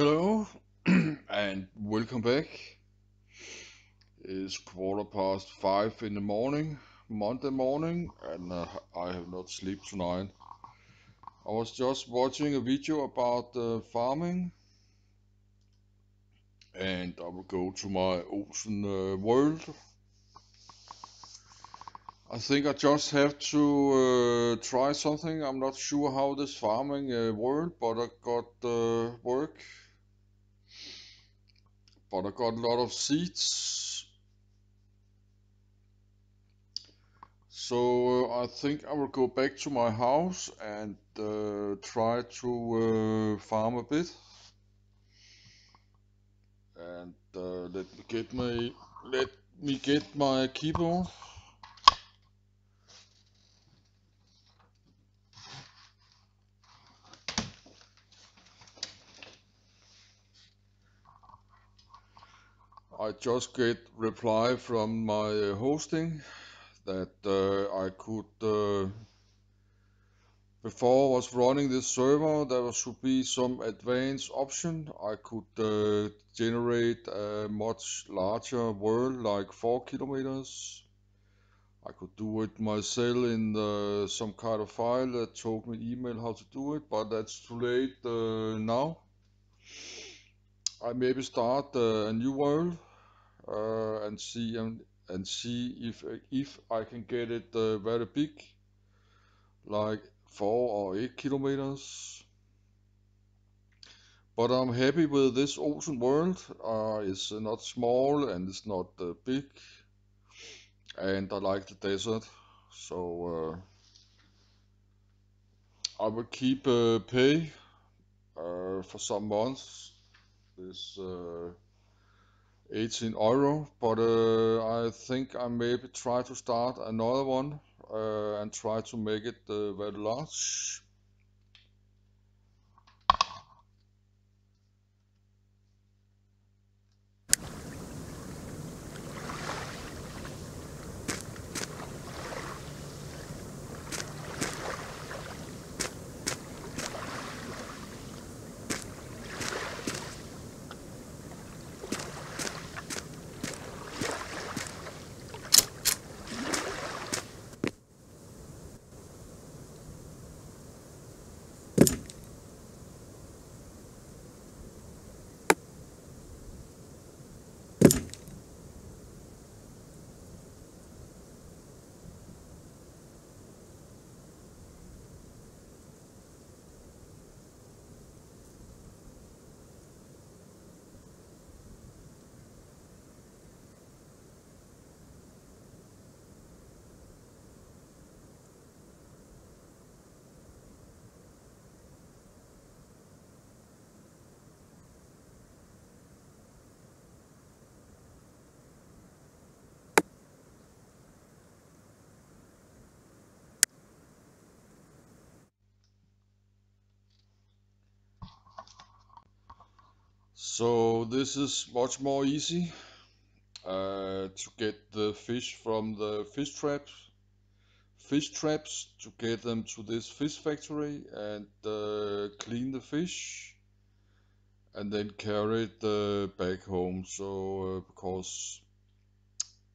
Hello and welcome back. It's quarter past five in the morning, Monday morning, and uh, I have not slept tonight. I was just watching a video about uh, farming, and I will go to my Olsen uh, world. I think I just have to uh, try something. I'm not sure how this farming uh, world, but I got uh, work. But I got a lot of seeds. So uh, I think I will go back to my house and uh, try to uh, farm a bit. And uh, let me get my let me get my keyboard. I just get reply from my uh, hosting that uh, I could uh, before I was running this server there should be some advanced option. I could uh, generate a much larger world like 4 kilometers. I could do it myself in the, some kind of file that told me email how to do it but that's too late uh, now. I maybe start uh, a new world uh, and see and, and see if if I can get it uh, very big, like four or eight kilometers. But I'm happy with this ocean world. Uh, it's not small and it's not uh, big, and I like the desert, so uh, I will keep uh, pay for some months. This. 18 euro, but uh, I think I maybe try to start another one uh, and try to make it uh, very large. So this is much more easy uh, to get the fish from the fish traps, fish traps to get them to this fish factory and uh, clean the fish and then carry it uh, back home. So uh, because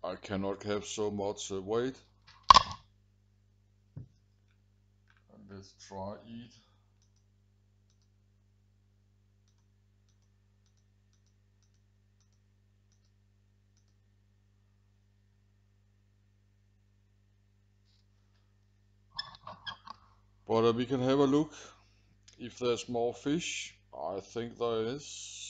I cannot have so much uh, weight. Let's try eat. But uh, we can have a look if there's more fish. I think there is.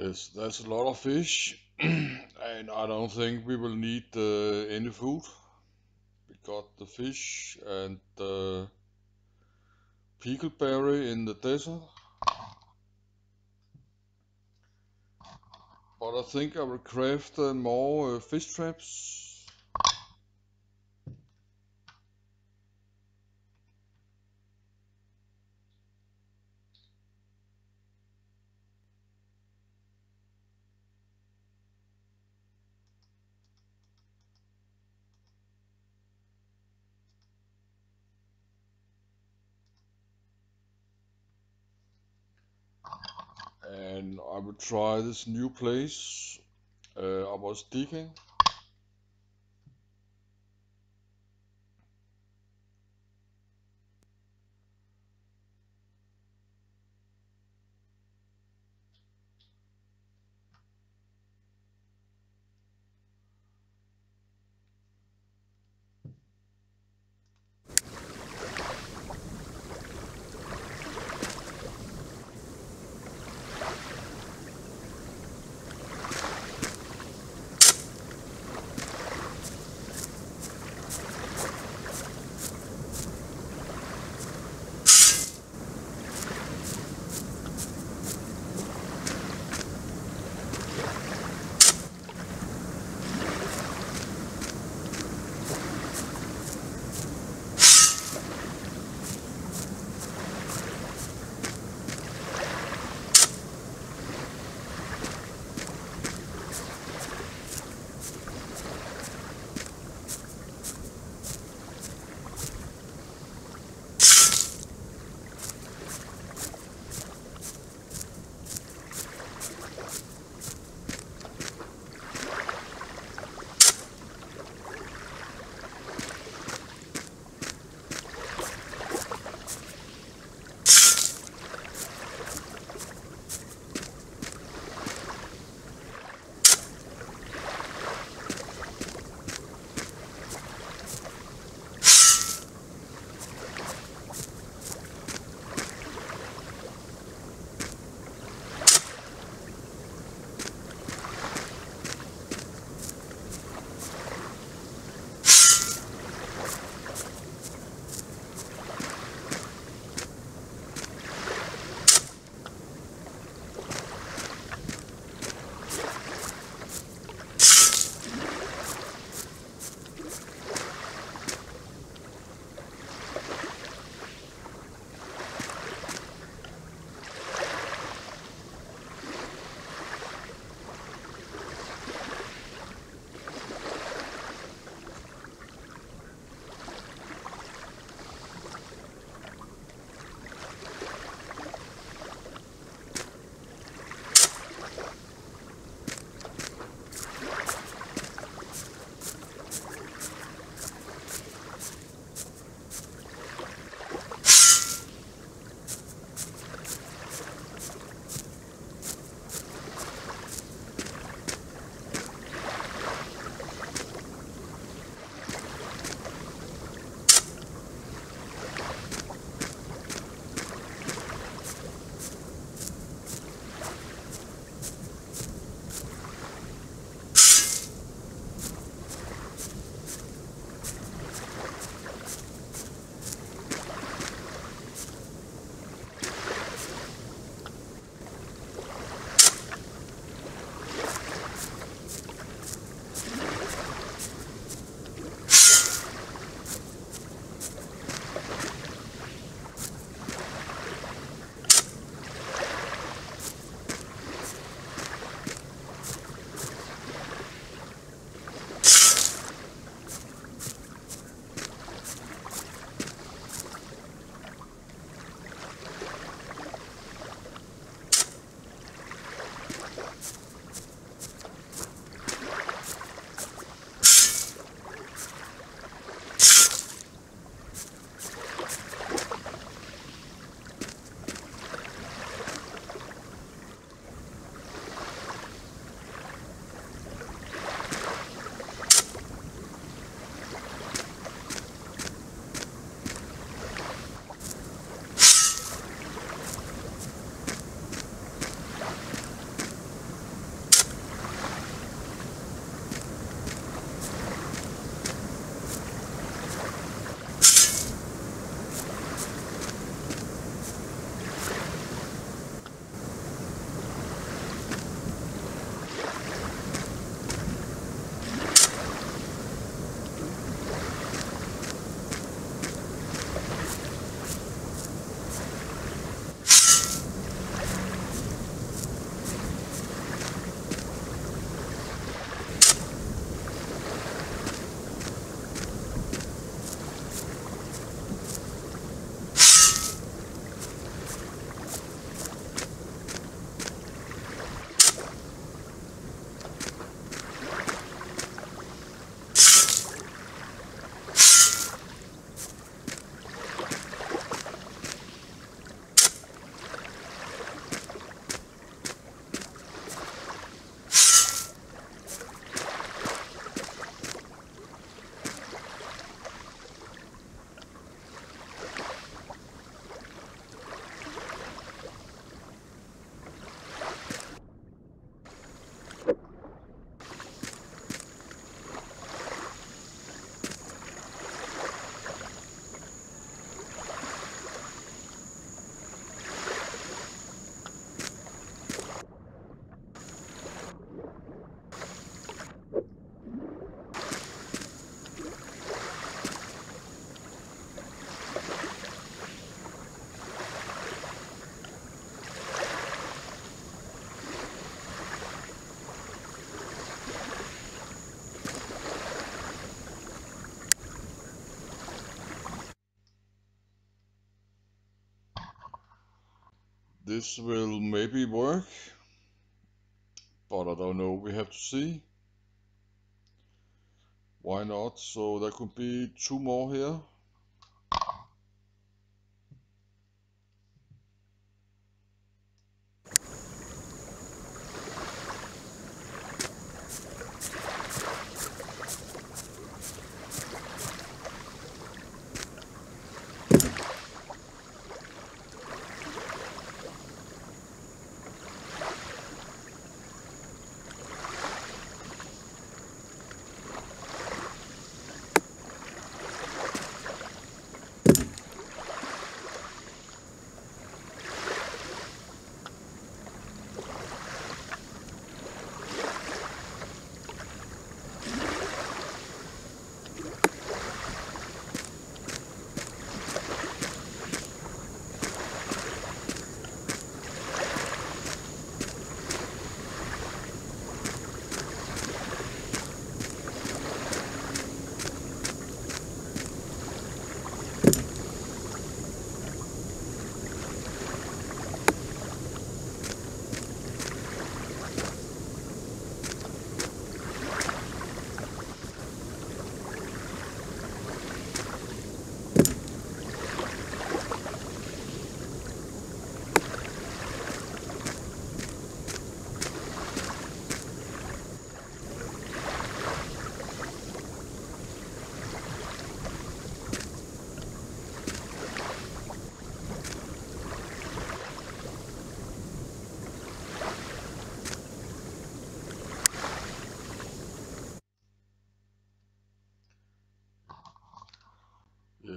There's, there's a lot of fish, and I don't think we will need uh, any food. We got the fish and the pickleberry in the desert. But I think I will craft uh, more uh, fish traps. And I will try this new place uh, I was digging. This will maybe work, but I don't know, we have to see. Why not? So there could be two more here.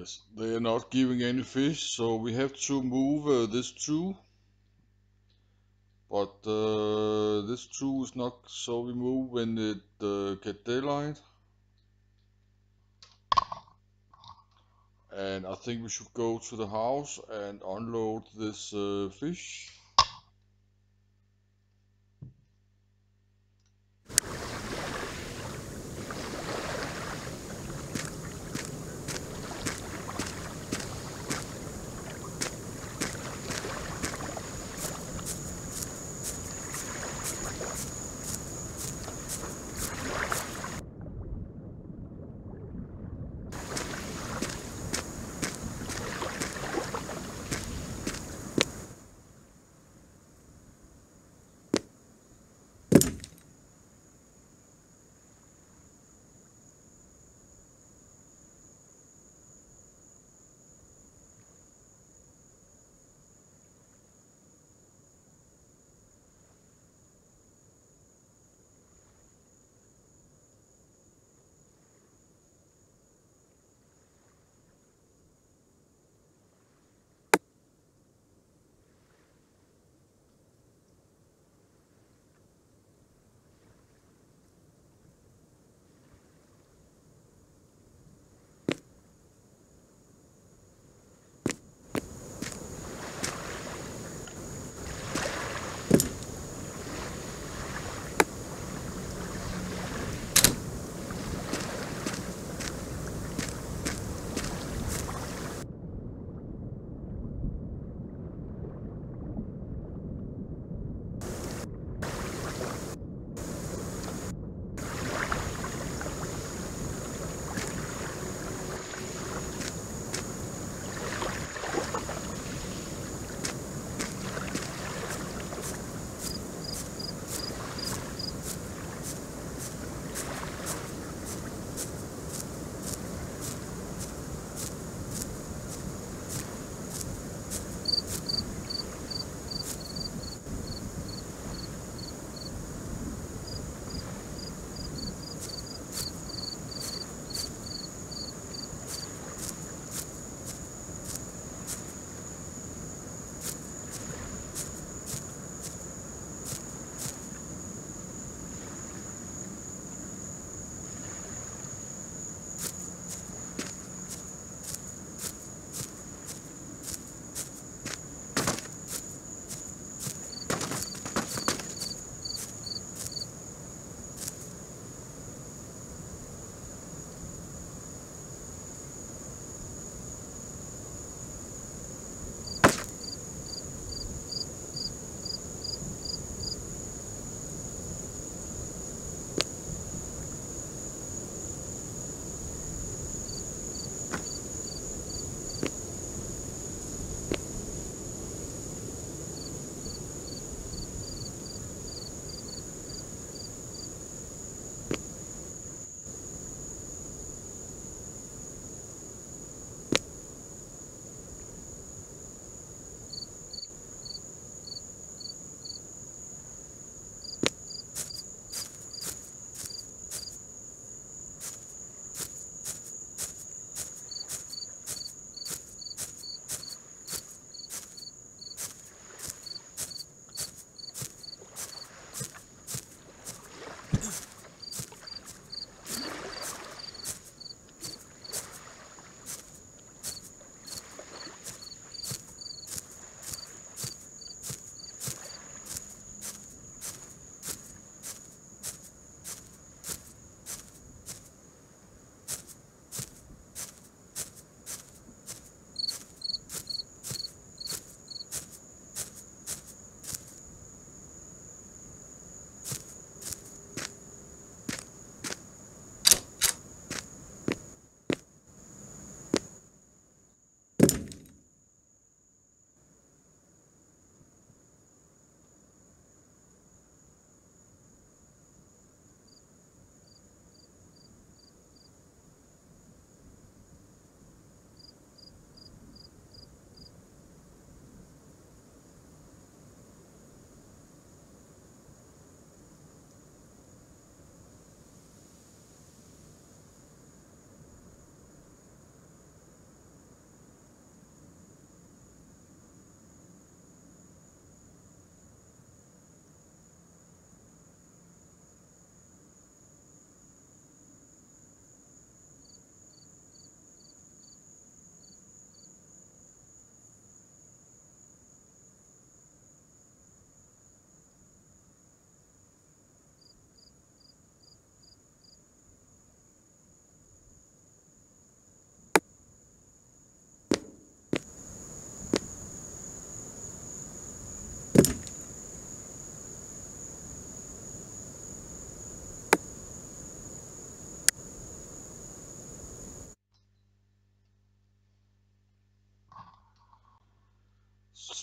Yes, they are not giving any fish, so we have to move uh, this true. But uh, this true is not so we move when it uh, get daylight. And I think we should go to the house and unload this uh, fish.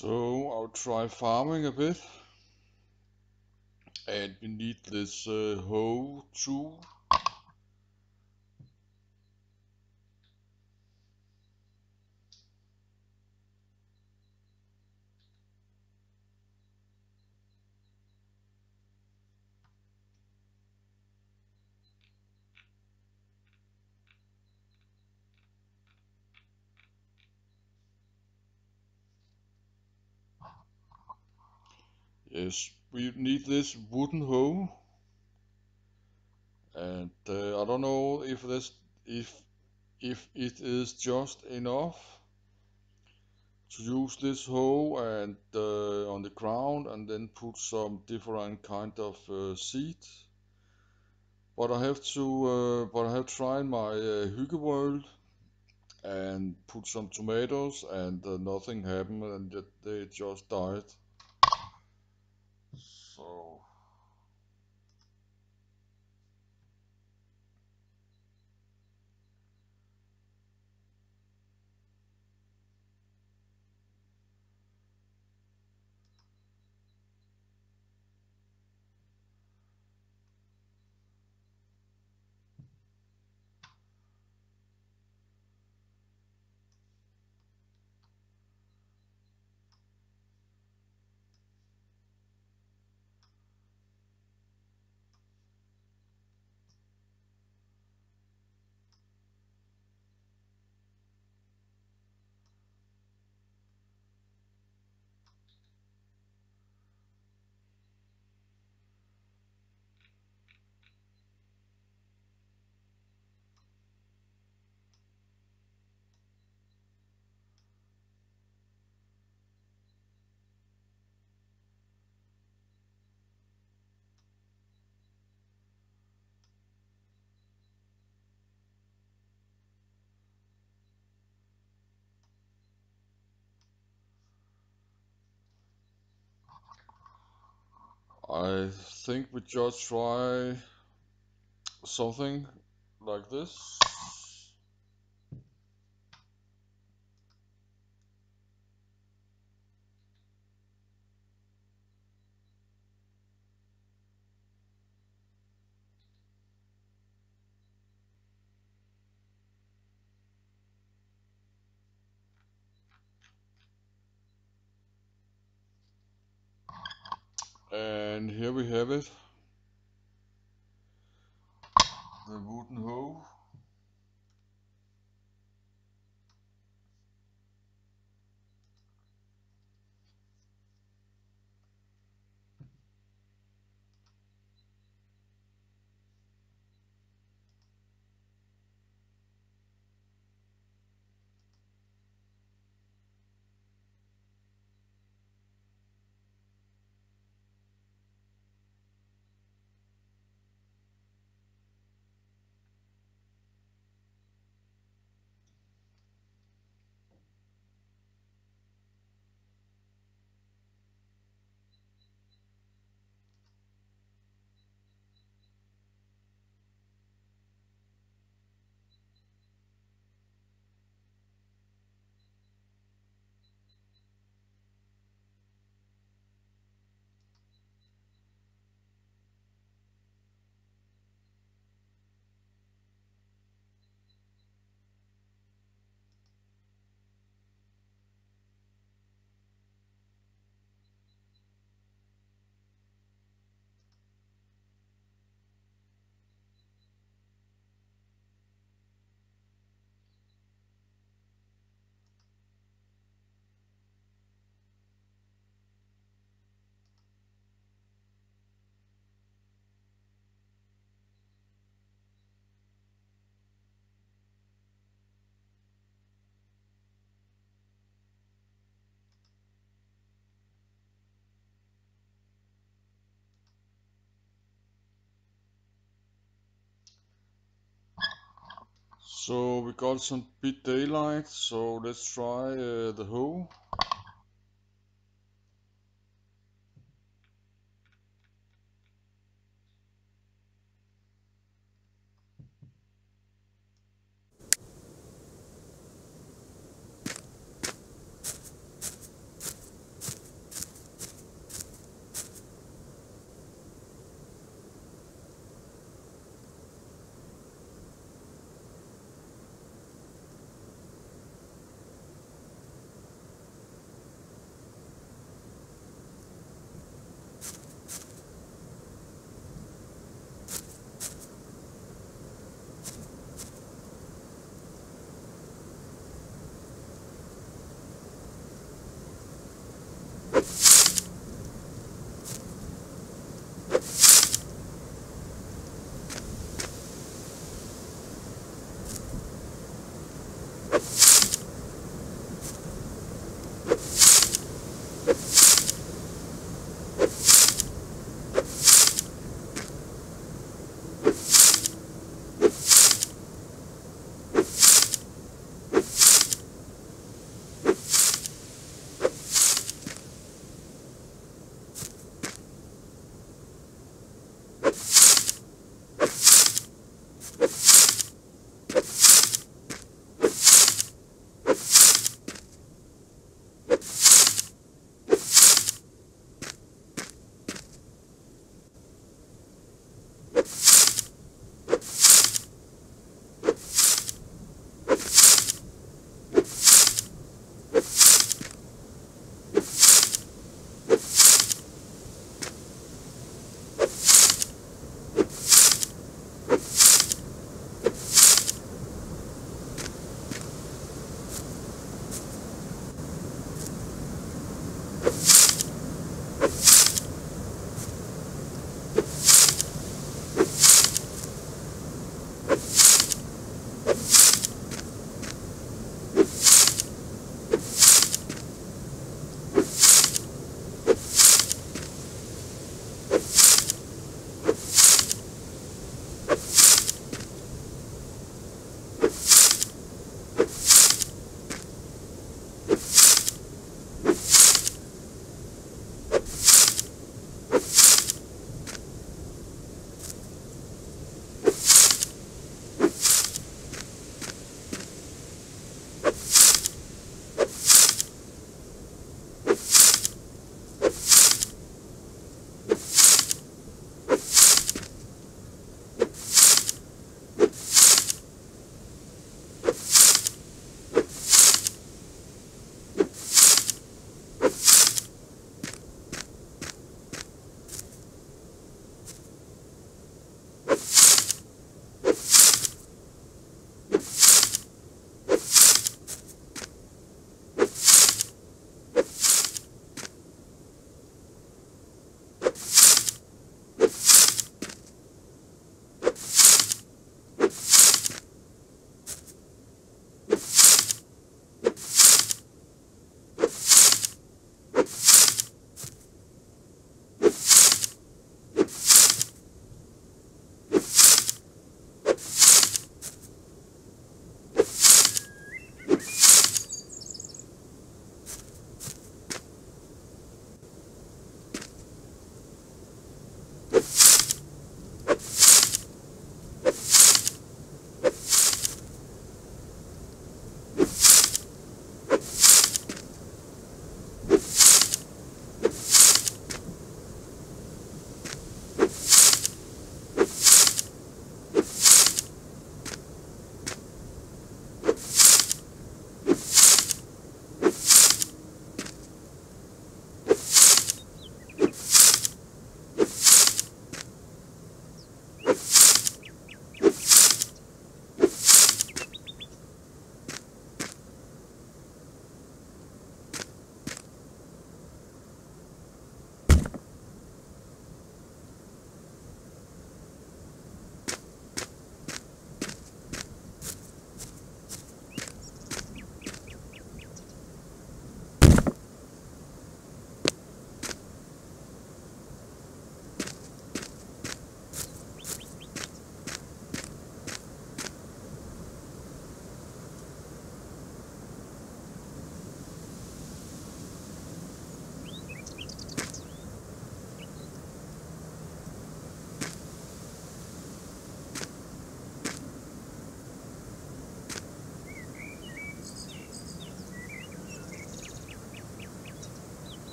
So I'll try farming a bit. And we need this uh, hoe tool. Yes, we need this wooden hoe. And uh, I don't know if this if if it is just enough to use this hoe and uh, on the ground and then put some different kind of uh, seed. But I have to, uh, but I have tried my uh, Hygge World and put some tomatoes and uh, nothing happened and they just died. So I think we just try something like this. So we got some bit daylight, so let's try uh, the hoe.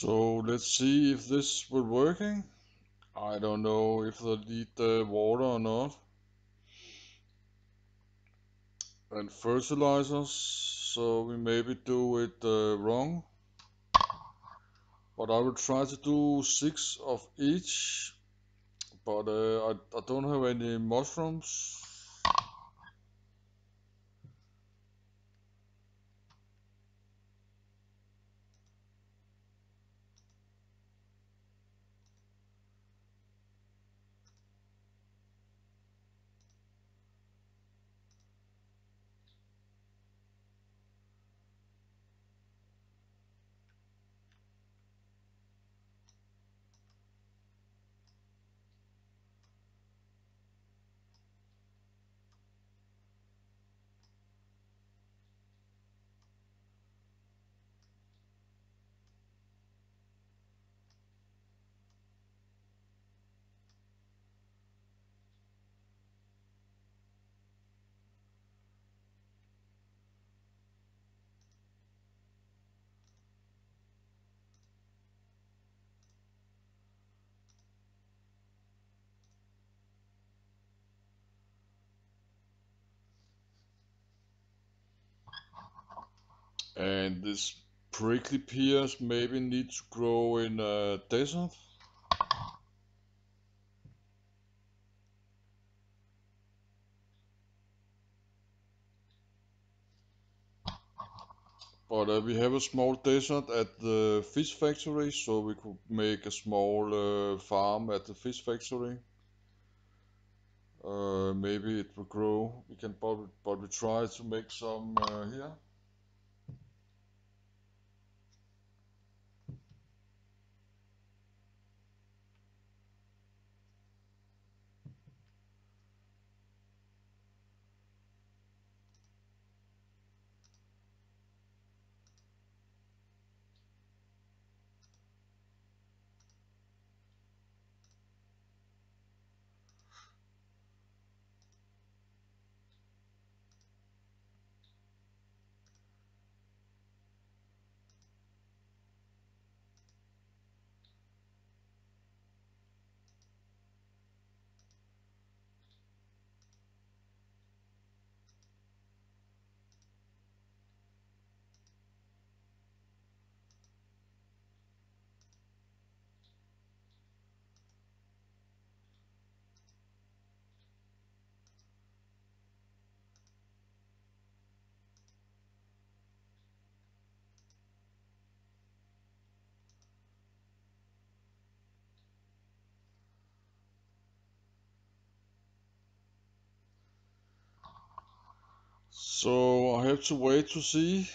So let's see if this will working. I don't know if they need the water or not. And fertilizers, so we maybe do it uh, wrong. But I will try to do six of each. But uh, I, I don't have any mushrooms. And this prickly pears maybe need to grow in a desert. But uh, we have a small desert at the fish factory, so we could make a small uh, farm at the fish factory. Uh, maybe it will grow. We can probably, but we try to make some uh, here. So I have to wait to see.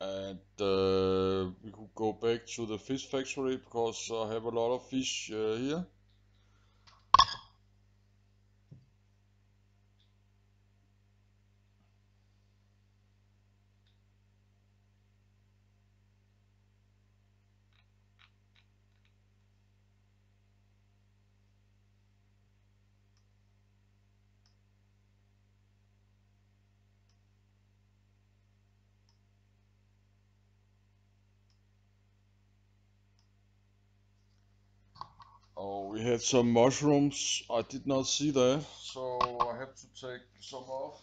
And uh, we could go back to the fish factory because I have a lot of fish uh, here. Oh, we had some mushrooms. I did not see that, so I have to take some off.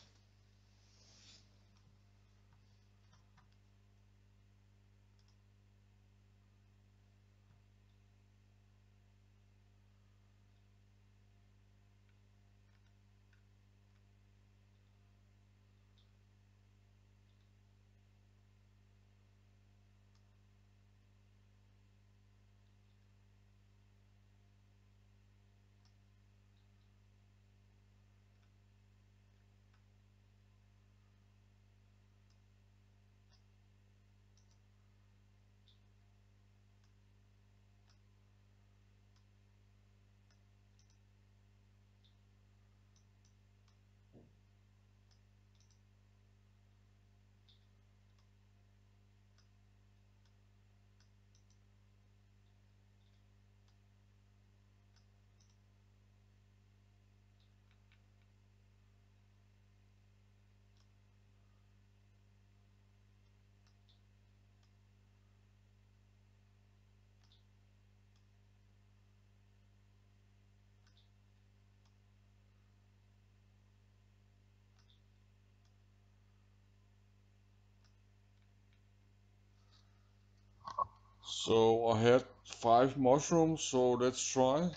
So I had five mushrooms, so let's try.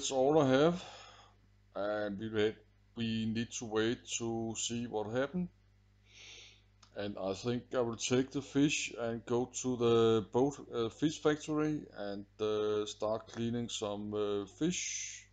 It's all I have and we we need to wait to see what happened. And I think I will take the fish and go to the boat uh, fish factory and uh, start cleaning some uh, fish.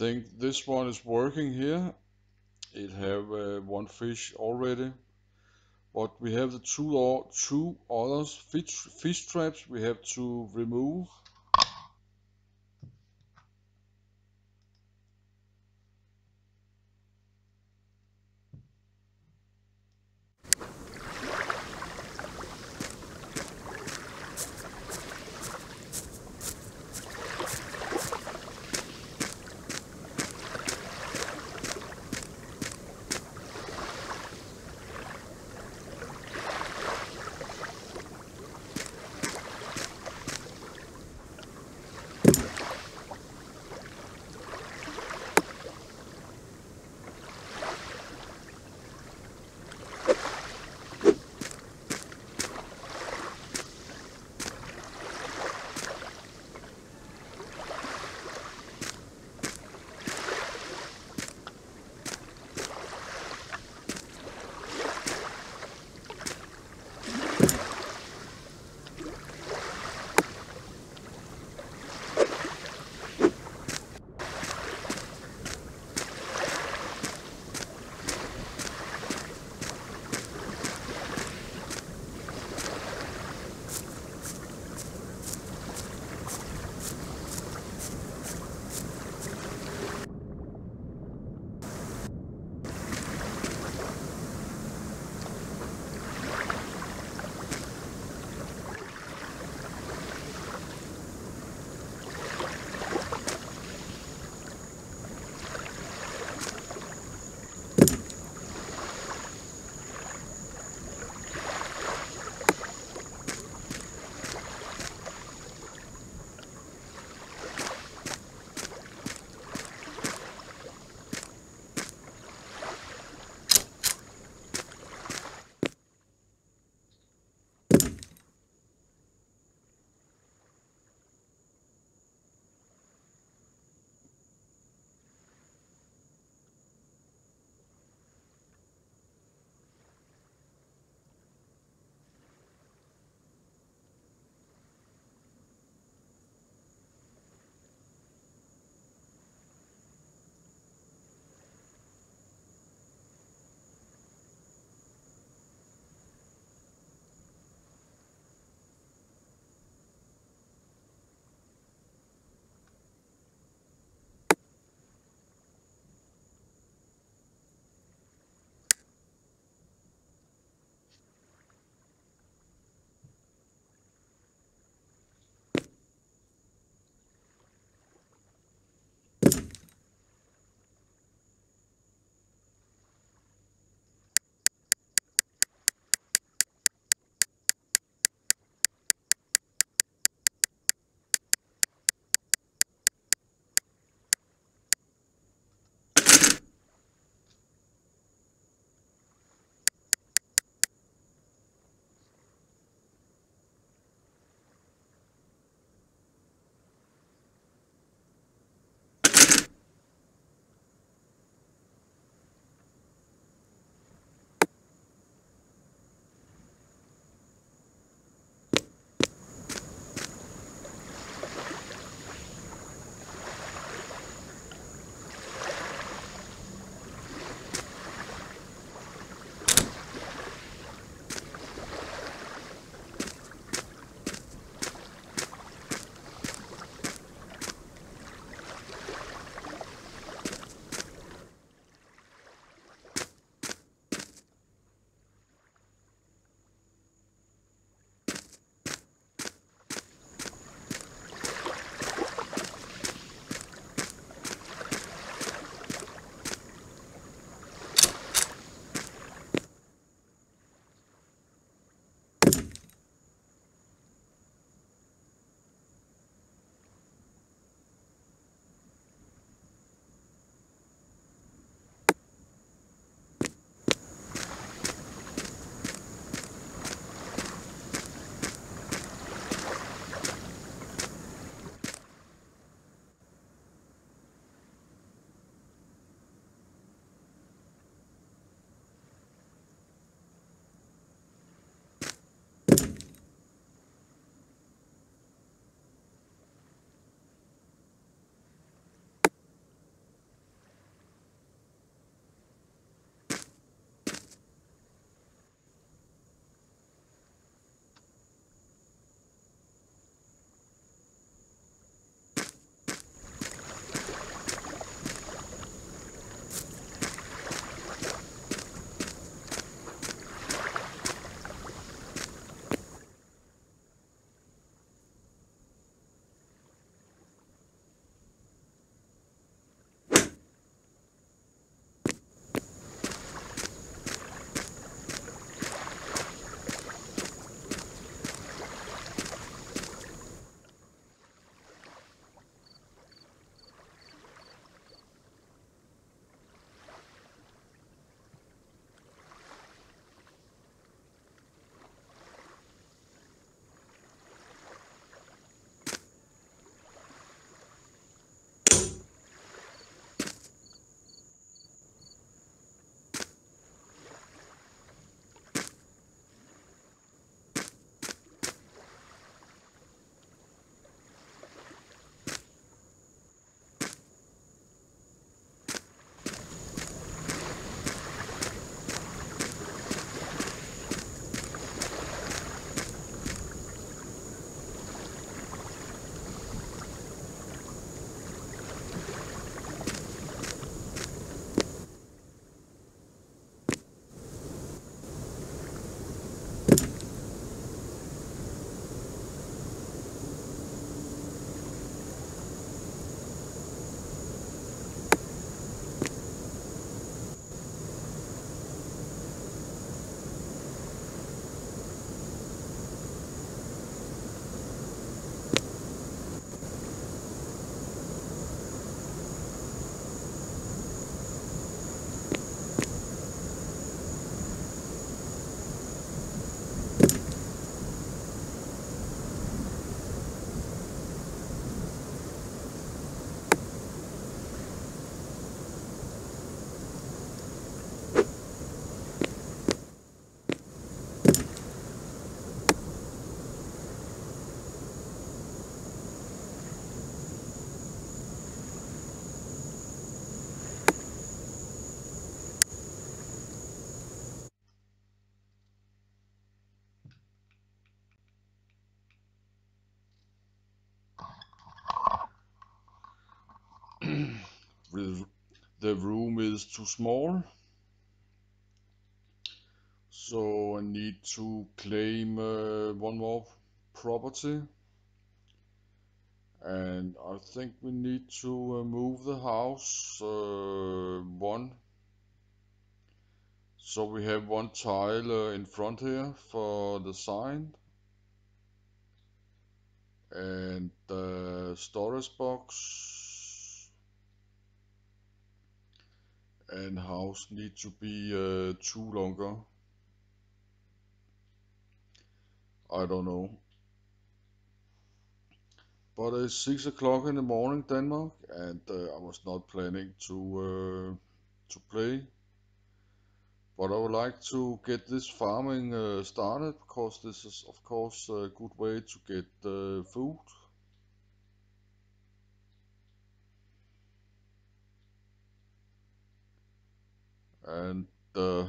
Think this one is working here. It have uh, one fish already. But we have the two, or, two others fish, fish traps we have to remove. The, room is too small. So I need to claim uh, one more property. And I think we need to uh, move the house uh, one. So we have one tile uh, in front here for the sign. And the storage box and house need to be uh, two longer. I don't know. But it's six o'clock in the morning, Denmark, and uh, I was not planning to uh, to play. But I would like to get this farming uh, started because this is, of course, a good way to get uh, food. And uh,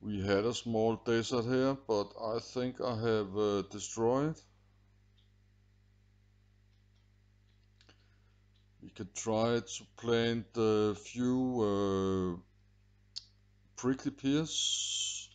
we had a small desert here, but I think I have uh, destroyed. We could try to plant a few uh, prickly pears.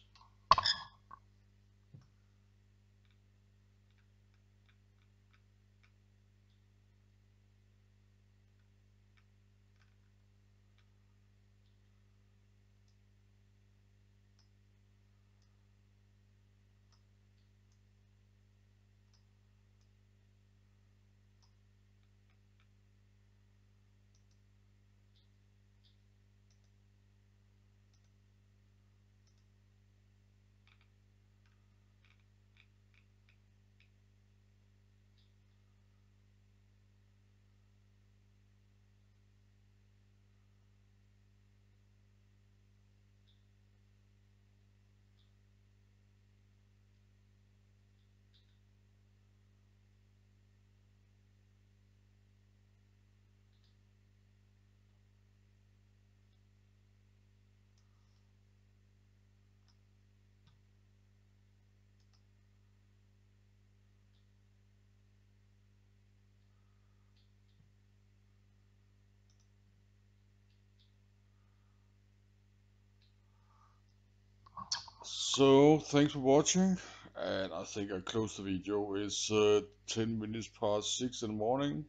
So, thanks for watching, and I think I close the video. It's uh, 10 minutes past 6 in the morning.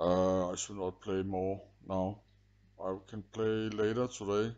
Uh, I should not play more now. I can play later today.